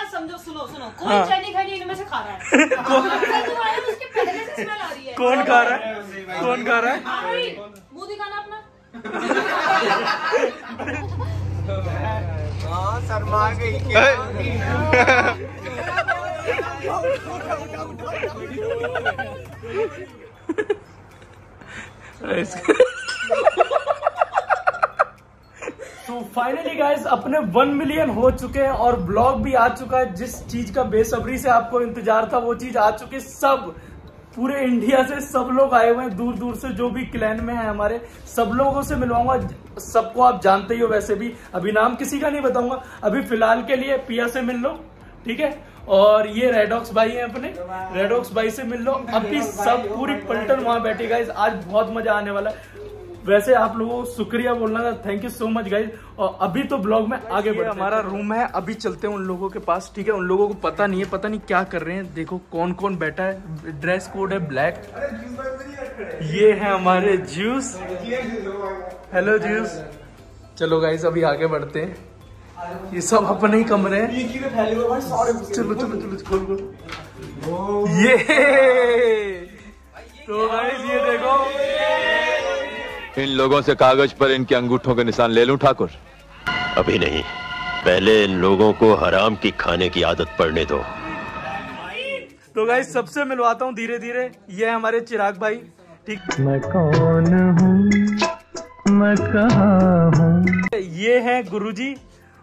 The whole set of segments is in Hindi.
बात समझो सुनो सुनो। कोई हाँ। चैनी खैनी इनमें से खा रहा है। अगर तुम आए तो रही है। कौन खा रहा है? कौन खा रहा है? हाँ मुँह दिखाना अपना। हाँ शर्मा गई। फाइनली गाइस अपने वन मिलियन हो चुके हैं और ब्लॉग भी आ चुका है। जिस चीज़ का बेसब्री से आपको इंतज़ार था, वो चीज़ आ चुकी सब, पूरे इंडिया से सब लोग आए हुए हैं। दूर दूर से जो भी क्लैन में है हमारे, सब लोगों से मिलवाऊँगा। सबको आप जानते ही हो वैसे भी। अभी नाम किसी का नहीं बताऊँगा। अभी फ़िलहाल के लिए पिया से मिल लो, ठीक है? और ये रेडॉक्स भाई हैं अपने। रेडॉक्स भाई से मिल लो। अभी सब पूरी पलटन वहाँ बैठी गाइस आज बहुत मज़ा आने वाला है। वैसे आप लोगों को शुक्रिया बोलना था। Thank you so much guys और अभी तो ब्लॉग में आगे बढ़ते हमारा रूम है। अभी चलते हैं उन लोगों के पास ठीक है? उन लोगों को पता नहीं है पता नहीं क्या कर रहे हैं। देखो कौन कौन बैठा है। ड्रेस कोड है ब्लैक ये है हमारे जूस हेलो जूस चलो गाइज़ अभी आगे बढ़ते हैं। ये सब अपने ही कमरे हैं। चलो चलो चलो खोल खोल। ये! तो गाइज़ ये देखो। इन लोगों से कागज़ पर इनके अंगूठों के निशान ले लूँ ठाकुर? अभी नहीं। पहले इन लोगों को हराम की खाने की आदत पड़ने दो। तो गाइस सबसे मिलवाता हूँ धीरे धीरे ये हमारे चिराग भाई। ठीक। मैं कौन हूँ? मैं कहाँ हूँ? ये है गुरुजी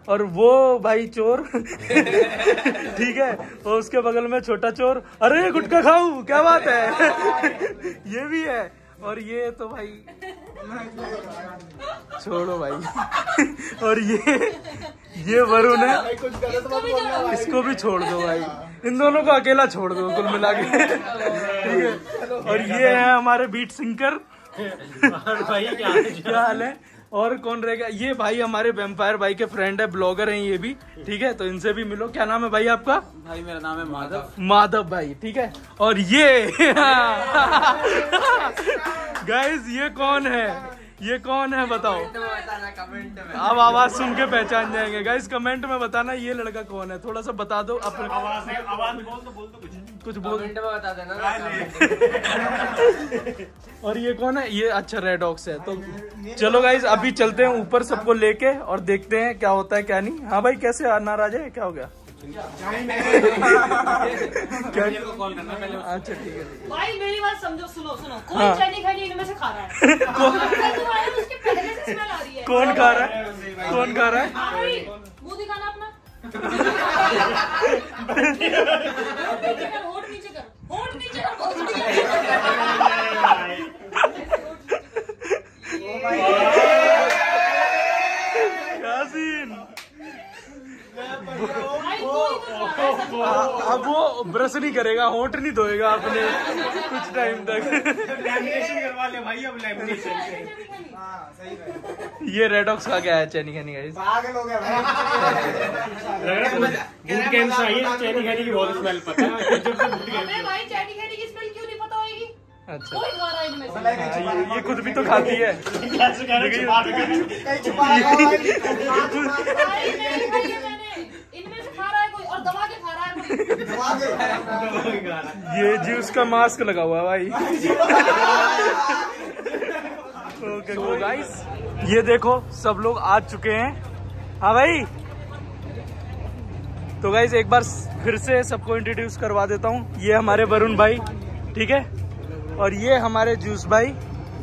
और वो भाई चोर। ठीक है और उसके बगल में छोटा चोर। अरे गुटखा खाऊ? क्या बात है? ये भी है। और ये तो भाई छोड़ो भाई। और ये ये वरुण है। इसको भी छोड़ दो भाई। इन दोनों को अकेला छोड़ दो कुल मिला के। ठीक है? और ये है हमारे बीट सिंकर भाई क्या हाल है? और कौन रहेगा? ये भाई हमारे वेम्पायर भाई के फ्रेंड है ब्लॉगर हैं ये भी। ठीक है? तो इनसे भी मिलो। क्या नाम है भाई आपका? भाई मेरा नाम है माधव। माधव भाई ठीक है? और ये गाइस ये कौन है? ये कौन है बताओ। बताना अब आवाज़ सुन के पहचान जाएँगे। गाइस कमेंट में बताना ये लड़का कौन है। थोड़ा सा बता दो अपने आवाज़ बोल तो बोल तो कुछ। कुछ बोल में बता देना और ये कौन है? ये अच्छा रेड ऑक्स है तो चलो गाइज़ अभी चलते हैं ऊपर सबको लेके और देखते हैं क्या होता है क्या नहीं। हाँ भाई कैसे नाराज़ है? क्या हो गया? क्या कॉल करना पहले अच्छा ठीक है। भाई मेरी बात समझो सुनो सुनो कोई रहा से रही कौन खा रहा है? कौन खा रहा है? हाँ मुँह दिखाना अपना होठ नीचे कर होठ नीचे कर होठ नीचे क्या सीन कर भाई कोई तो खा रहा है सब। आ- अब वो ब्रश नहीं करेगा होट नहीं धोएगा अपने कुछ टाइम तक। लैमिनेशन करवा ले भाई अब लैमिनेशन ये रेडॉक्स का क्या है चैनी खैनी गाइस पागल हो गया भाई। बूट कैंप से आई है चैनी खैनी की बहुत स्मेल पता है। जब से बूट अबे भाई चैनी खैनी की स्मेल क्यों नहीं पता होगी अच्छा। है हाँ, ये, ये खुद भी तो खाती है। कैसे कह ये जूस का मास्क लगा हुआ है भाई। ओके गाइस ये देखो सब लोग आ चुके हैं। हाँ भाई। तो गाइस एक बार फिर से सबको इंट्रोड्यूस करवा देता हूँ। ये हमारे वरुण भाई ठीक है? और ये हमारे जूस भाई।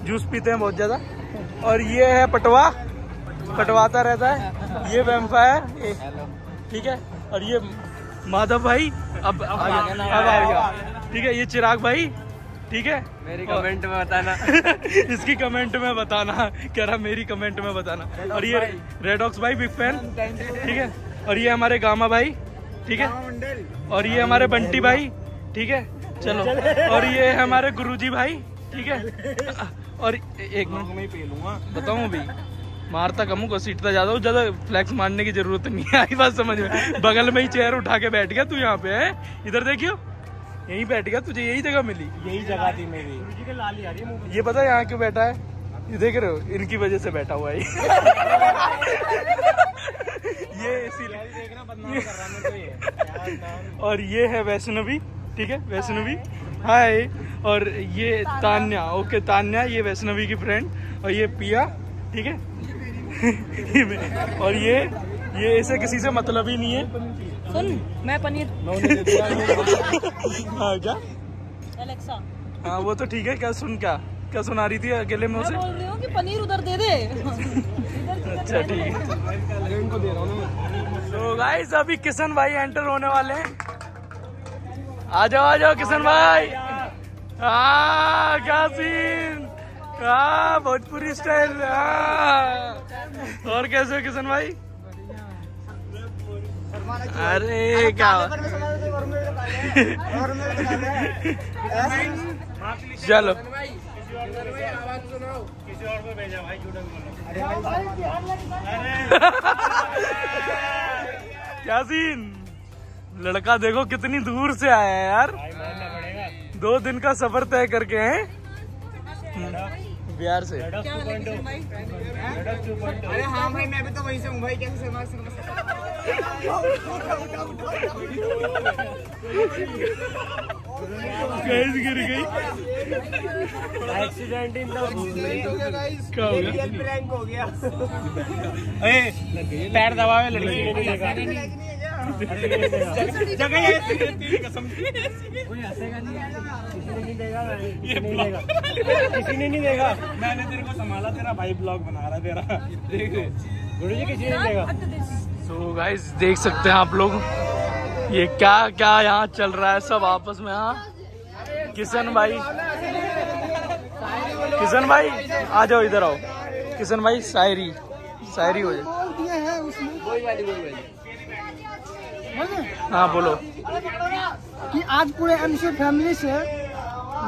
जूस पीते हैं बहुत ज़्यादा। और ये है पटवा। पटवाता रहता है। ये वेम्पायर ठीक है? और ये माधव भाई अब अब आ गया। ठीक है ये चिराग भाई ठीक है? मेरी कमेंट में बताना। इसकी कमेंट में बताना कह रहा मेरी कमेंट में बताना। और ये रेडॉक्स भाई बिग फ़ैन ठीक है? और ये हमारे गामा भाई ठीक है? और ये हमारे बंटी भाई ठीक है? चलो। और ये हमारे गुरुजी भाई ठीक है? और एक मिनट। बताऊँ अभी? मारता कम को सीटता ज़्यादा हूँ ज़्यादा फ्लैक्स मारने की ज़रूरत नहीं है। आई बात समझ में? बगल में ही चेयर उठा के बैठ गया तू यहाँ पे है? इधर देखियो। यहीं बैठ गया तुझे यही जगह मिली। यही जगह थी मेरी। ये पता है यहाँ क्यों बैठा है? ये देख रहे हो इनकी वजह से बैठा हुआ है। ये। ये इसीलिए देखना बदनाम कर रहा है मेरे को ये। और ये है वैष्णवी ठीक है? वैष्णवी। हाय। और ये तान्या ओके तान्या ये वैष्णवी की फ्रेंड और ये पिया ठीक है? और ये ये इसे किसी से मतलब ही नहीं है। सुन मैं पनीर। हाँ। क्या? एलेक्सा हाँ वो तो ठीक है क्या सुन क्या? क्या सुना रही थी अकेले में मैं उसे? बोल रही हूँ कि पनीर उधर दे दे। अच्छा ठीक है। तो गाइस अभी किशन भाई एंटर होने वाले हैं। आ जाओ आ जाओ किशन भाई। हाँ क्या सीन हाँ भोजपुरी स्टाइल हाँ। और कैसे हो किशन भाई? अरे क्या चलो। क्या सीन? लड़का देखो कितनी दूर से आया है यार। दो दिन का सफ़र तय करके हैं। बिहार से अरे हाँ भाई मैं भी तो वहीं से हूँ भाई कैसे समझ गैस गिर गई एक्सीडेंट इन क्या हो गया प्रैंक हो गया पैर दबावे लड़की जगह ये कसम किसी ने नहीं देगा मैंने तेरे को संभाला तेरा भाई ब्लॉग बना रहा तेरा देख गुरु जी किसी ने देगा सो देख सकते हैं आप लोग। ये क्या क्या यहाँ चल रहा है सब आपस में हाँ? किशन भाई। किशन भाई, आ जाओ, इधर आओ। किशन भाई, शायरी। शायरी हो जाए। हाँ बोलो। कि आज पूरे एमसी फैमिली से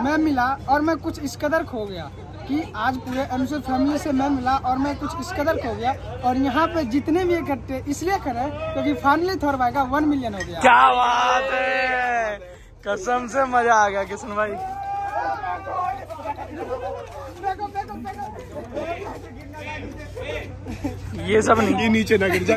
मैं मिला और मैं कुछ इस कदर खो गया कि आज पूरे एमसी फैमिली से मैं मिला और मैं कुछ इस कदर खो गया और यहाँ पे जितने भी इकट्ठे इसलिए करे क्योंकि फाइनली थोड़ा भाई का वन मिलियन हो गया। क्या बात है। कसम से मज़ा आ गया किशन भाई। ये सब नहीं। ये नीचे ना गिर जा।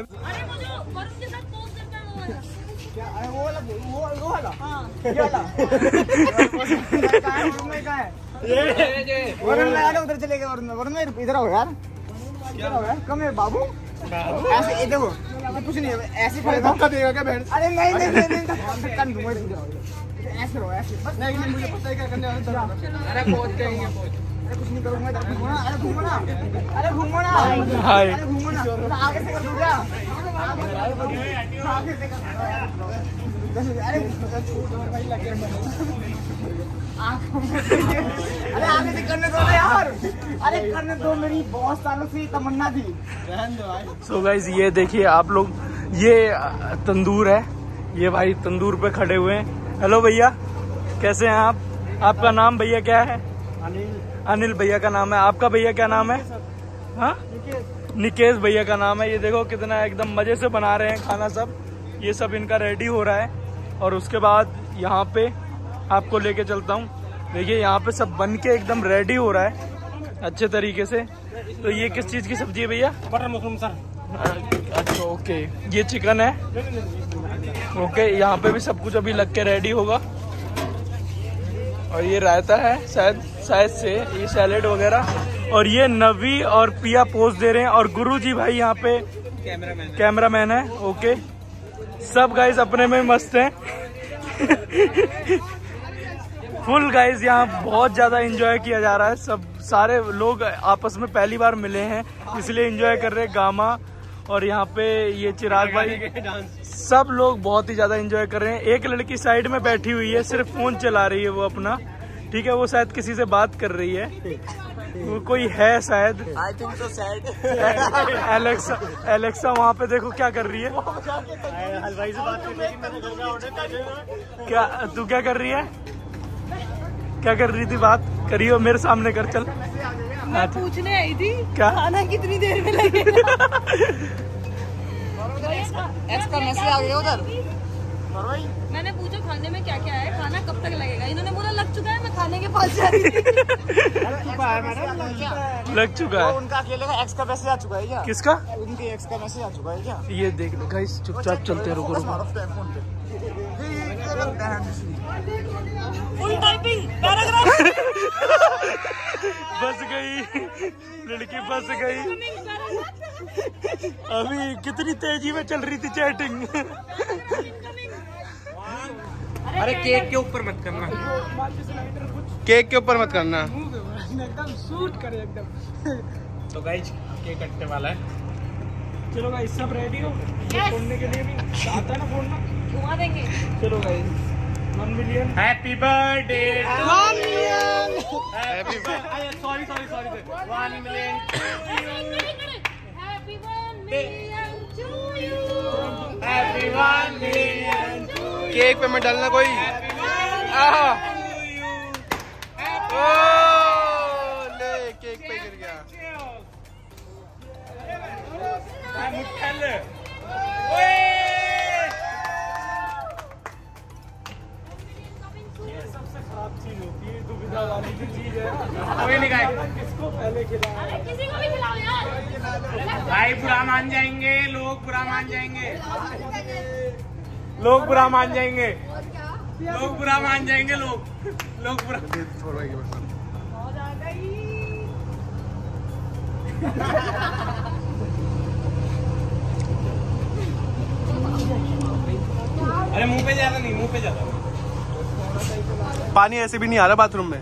वरुण लगा दो उधर चले गए वरुण वरुण में इधर आओ यार। इधर आओ यार कम है बाबू। ऐसे ये देखो कुछ नहीं है ऐसे खड़े धक्का देगा क्या बहन अरे नहीं नहीं नहीं नहीं नहीं। कर दूँगा ऐसे रहो ऐसे। नहीं नहीं मुझे पता है क्या करने वाले अरे पहुँच गए अरे कुछ नहीं करूँगा इधर घूमो ना। अरे घूमो ना। अरे घूमो ना। हाय। अरे घूमो ना। आगे से कर दूँ क्या? आगे से कर लगे अरे आगे से करने दो ना यार अरे करने दो मेरी बहुत सालों से तमन्ना थी सो गाइज़ ये देखिए आप लोग ये तंदूर है। ये भाई तंदूर पे खड़े हुए हैं। हेलो भैया कैसे हैं आप? आपका नाम भैया क्या है? अनिल। अनिल भैया का नाम है। आपका भैया क्या नाम है? हाँ? निकेश। भैया का नाम है। ये देखो कितना एकदम मज़े से बना रहे हैं खाना सब। ये सब इनका रेडी हो रहा है। और उसके बाद यहाँ पे आपको लेके चलता हूँ। देखिए यहाँ पे सब बन के एकदम रेडी हो रहा है अच्छे तरीके से। तो ये किस चीज़ की सब्ज़ी है भैया? Butter mushroom sir. अच्छा ओके। ये चिकन है। ओके यहाँ पे भी सब कुछ अभी लग के रेडी होगा। और ये रायता है शायद शायद से ये सैलेड वगैरह। और ये नवी और पिया पोज दे रहे हैं। और गुरु जी भाई यहाँ पे कैमरामैन है ओके। सब गाइस अपने में मस्त हैं। फुल गाइस यहाँ बहुत ज़्यादा एंजॉय किया जा रहा है। सब सारे लोग आपस में पहली बार मिले हैं इसलिए एंजॉय कर रहे हैं गामा और यहाँ पे ये चिराग भाई। सब लोग बहुत ही ज़्यादा एंजॉय कर रहे हैं। एक लड़की साइड में बैठी हुई है सिर्फ़ फ़ोन चला रही है वो अपना। ठीक है वो शायद किसी से बात कर रही है। वो कोई है शायद। I think so sad Alexa Alexa वहाँ पे देखो क्या कर रही है। क्या तू क्या कर रही है? क्या कर रही थी बात? करियो मेरे सामने कर चल। मैं पूछने आई थी क्या? खाना कितनी देर में लगेगा? एक्स का मैसेज आ गया उधर। मैंने पूछा खाने में क्या क्या है खाना कब तक लगेगा? इन्होंने बोला लग चुका है मैं खाने के पास जा रही हूँ। लग चुका है उनका अकेले का एक्स का मैसेज आ चुका है क्या? किसका? उनके एक्स का मैसेज आ चुका है क्या? ये देख लो गाइस चुपचाप चलते रुको। रुको फुल टाइपिंग बस गई। लड़की बस गई। अभी कितनी तेज़ी में चल रही थी चैटिंग अरे केक के ऊपर मत करना। केक के ऊपर मत करना। एकदम शूट करे एकदम। तो गाइज़ केक कटने वाला है। चलो गाइस सब रेडी हो? फोड़ने के लिए भी आता है ना फोड़ना? घुमा देंगे। चलो one million happy birthday happy sorry sorry sorry one million happy birthday to you happy one million cake पे मैं डालना कोई। ले, केक पे गिर गया। सबसे खराब चीज़ होती है किसी को भी खिलाओ यार भाई बुरा मान जाएँगे, लोग बुरा मान जाएँगे। लोग बुरा मान जाएँगे। लोग बुरा मान जाएँगे लोग। लोग बुरा अरे मुँह पे ज़्यादा नहीं मुँह पे ज़्यादा पानी ऐसे भी नहीं आ रहा बाथरूम में?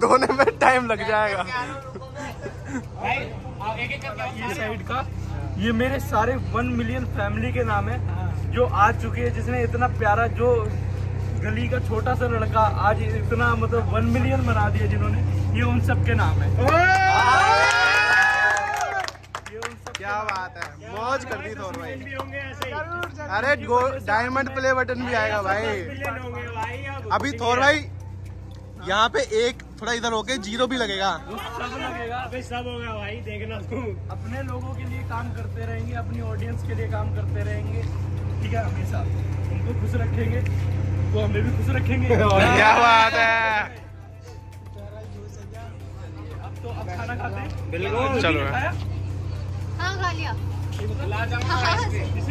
धोने में टाइम लग जाएगा। भाई एक एक करके ये साइड का ये मेरे सारे वन मिलियन फैमिली के नाम है जो आ चुके हैं जिसने इतना प्यारा जो गली का छोटा सा लड़का आज इतना मतलब वन मिलियन बना दिया जिन्होंने ये उन सब के नाम है। ये उन सब क्या बात है मौज कर दी थोर भाई। भी होंगे ऐसे अरे डायमंड प्ले बटन भी आएगा भाई। मिलियन होंगे भाई अब अभी थोर भाई यहाँ पे एक थोड़ा इधर होके ज़ीरो भी लगेगा। सब लगेगा। अबे सब होगा भाई देखना तू। अपने लोगों के लिए काम करते रहेंगे अपनी ऑडियंस के लिए काम करते रहेंगे। ठीक है हमेशा उनको खुश रखेंगे। वो हमें भी खुश रखेंगे। क्या बात है। अब तो अब खाना खाते हैं। बिल्कुल। चलो। हाँ खा लिया।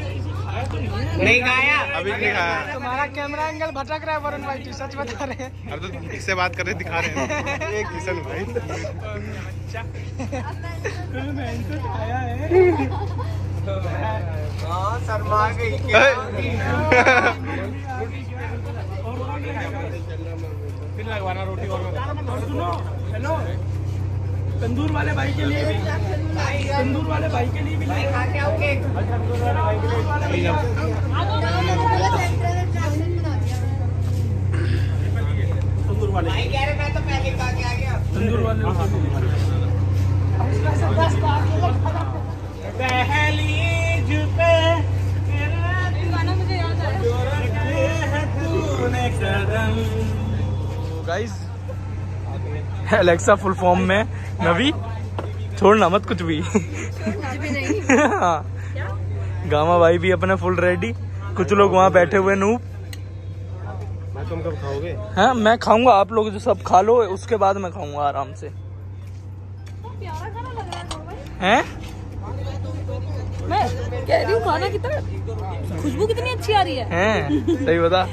नहीं खाया अभी नहीं खाया तुम्हारा कैमरा एंगल भटक रहा है वरुण भाई जी सच बता रहे हैं। अब तो किससे बात कर रहे दिखा रहे हैं। एक किशन भाई। खाया है शर्मा गई। फिर लगवाना रोटी और और सुनो हेलो। तंदूर वाले भाई के लिए भी तंदूर वाले भाई के लिए भी तंदूर वाले तंदूर वाले पे रखे है तूने कदम गाइस एलेक्सा फुल फॉर्म में नवी? छोड़ना मत कुछ भी। कुछ भी नहीं हाँ। गामा भाई भी अपने फुल रेडी कुछ लोग वहाँ बैठे हुए नूप तुम कब खाओगे? हाँ मैं खाऊँगा आप लोग जो सब खा लो उसके बाद मैं खाऊँगा आराम से। खाना लग रहा हैं? मैं कह रही हूँ खाना कितना खुशबू कितनी अच्छी आ रही है। हैं सही बता।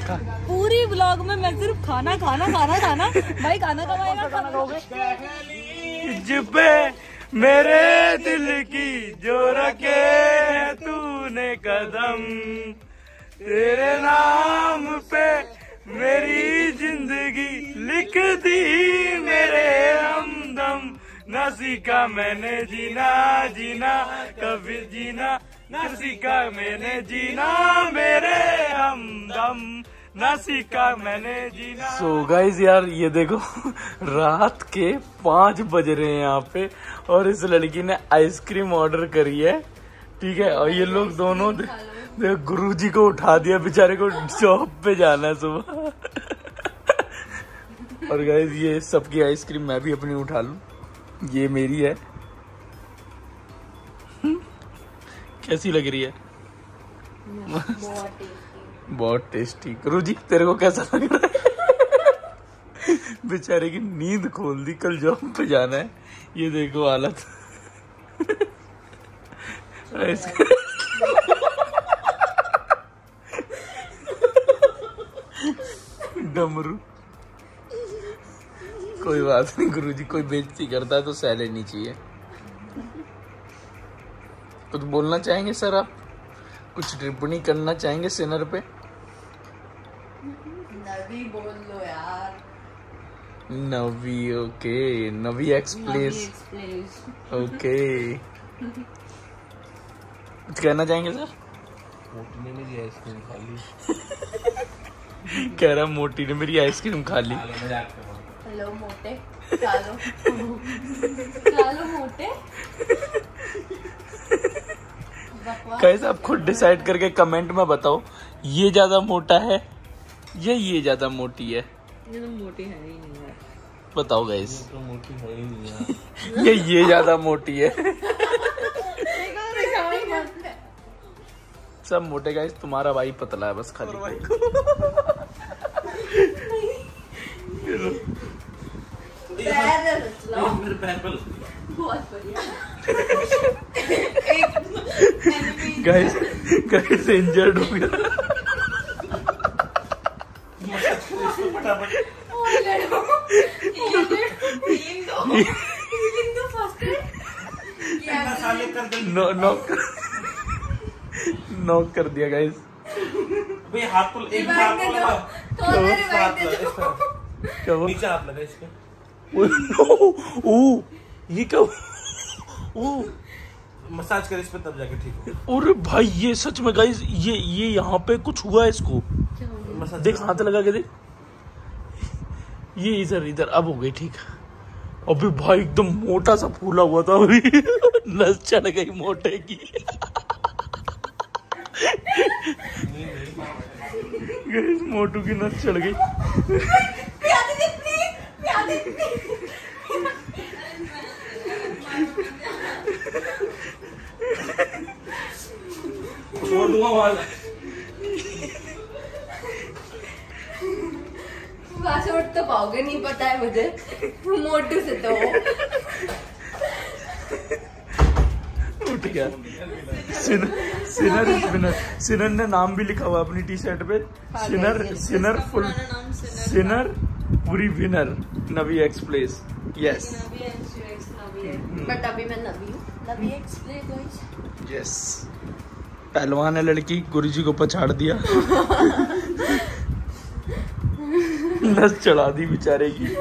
पूरी ब्लॉग में मैं सिर्फ़ खाना खाना खाना खाना। भाई खाना कमाएगा खाना खाओगे जिब पे मेरे दिल की जो रखे तूने कदम। तेरे नाम पे मेरी ज़िंदगी लिख दी मेरे हमदम। न सीखा मैंने जीना जीना, कभी जीना। न सीखा मैंने जीना मेरे हमदम। ना सीखा मैंने जीना। सो गाइज़ यार ये देखो रात के पाँच बज रहे हैं यहाँ पे और इस लड़की ने आइसक्रीम ऑर्डर करी है ठीक है? और ये लोग दोनों दे, दे, गुरु जी को उठा दिया बेचारे को जॉब पे जाना है सुबह। और गाइज़ ये सबकी आइसक्रीम मैं भी अपनी उठा लूँ। ये मेरी है। हम्म, कैसी लग रही है? बहुत टेस्टी गुरु जी तेरे को कैसा लग रहा है? बेचारे की नींद खोल दी, कल जॉब पे जाना है, ये देखो हालत। डमरू। कोई बात नहीं गुरु जी कोई बेजती करता है तो सह लेनी चाहिए। कुछ बोलना चाहेंगे, सर आप? कुछ टिप्पणी करना चाहेंगे, सिनर पे? नवी बोल लो यार। नवी ओके नवी एक्सप्लेस। ओके। कुछ कहना चाहेंगे सर? मोटी ने मेरी आइसक्रीम खा ली। कह रहा मोटी ने मेरी आइसक्रीम खा ली। हेलो मोटे। चालो। चालो मोटे। कैसे आप खुद डिसाइड करके कमेंट में बताओ ये ज़्यादा मोटा है? या ये ज़्यादा मोटी है। ये तो मोटी है ही नहीं यार। बताओ गाइस तो मोटी है ही नहीं ये ये ज़्यादा मोटी है। सब मोटे गाइस तुम्हारा भाई पतला है बस खाली। पैर चलाओ मेरे पैर पर बहुत बढ़िया। गाइस गाइस इंजर्ड हो गया Oh, लड़को हीलिंग दो हीलिंग दो फ़र्स्ट क्या साले नो नॉक नॉक कर दिया गाइस भाई हाथ को एक हाथ को लगा तो रिवाइव दे इस दो। तरह क्या हुआ? नीचे हाथ लगा इसके। ओए, नो ओ ये क्या ओ। मसाज कर इस पे तब जाके ठीक हो अरे भाई ये सच में गाइस ये ये यहाँ पे कुछ हुआ है इसको? देख हाथ लगा के देख। ये इधर इधर अब हो गई ठीक। अभी भाई एकदम मोटा सा फूला हुआ था अभी। नस चढ़ गई मोटे की। मोटू की नस चढ़ गई। दिखनी प्यादी दिखनी छोड़ दूँगा वाला वहाँ से उठ तो पाओगे? नहीं पता है मुझे। मोटू से तो। उठ गया। सिनर सिनर सिनर सिनर ने नाम भी लिखा हुआ अपनी टी शर्ट पे सिनर सिनर फुल सिनर पूरी विनर नवी एक्सप्लेस यस बट अभी मैं नवी हूँ। नवी एक्सप्लेन गाइस यस पहलवान है लड़की गुरु जी को पछाड़ दिया। नस चढ़ा दी बेचारे की।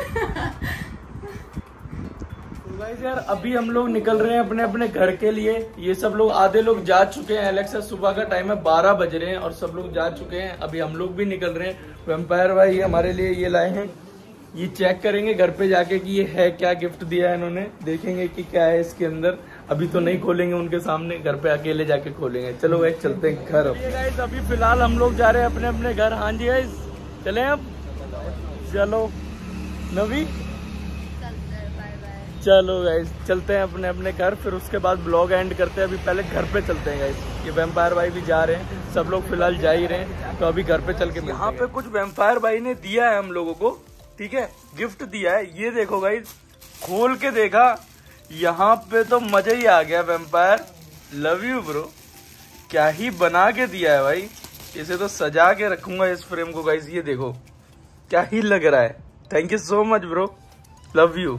गाइस यार अभी हम लोग निकल रहे हैं अपने अपने घर के लिए। ये सब लोग आधे लोग जा चुके हैं। एलेक्सा सुबह का टाइम है बारह बज रहे हैं और सब लोग जा चुके हैं। अभी हम लोग भी निकल रहे हैं। वेम्पायर भाई हमारे लिए ये लाए हैं। ये चेक करेंगे घर पे जाके कि ये है क्या गिफ्ट दिया है इन्होंने। देखेंगे कि क्या है इसके अंदर। अभी तो नहीं खोलेंगे उनके सामने। घर पे अकेले जाके खोलेंगे। चलो भाई चलते हैं घर अभी फ़िलहाल हम लोग जा रहे हैं अपने अपने घर। हाँ जी गाइस चले अब। चलो नवी? चलो गाइस चलते हैं अपने अपने घर फिर उसके बाद ब्लॉग एंड करते हैं। अभी पहले घर पे चलते हैं गाइस ये वेम्पायर भाई भी जा रहे हैं सब लोग फ़िलहाल जा ही रहे हैं तो अभी घर पे चल के यहाँ पे कुछ वेम्पायर भाई ने दिया है हम लोगों को ठीक है? गिफ्ट दिया है। ये देखो गाइस खोल के देखा यहाँ पे तो मज़ा ही आ गया वेम्पायर लव यू ब्रो क्या ही बना के दिया है भाई। इसे तो सजा के रखूँगा इस फ्रेम को गाइस ये देखो। क्या ही लग रहा है। Thank you so much bro love you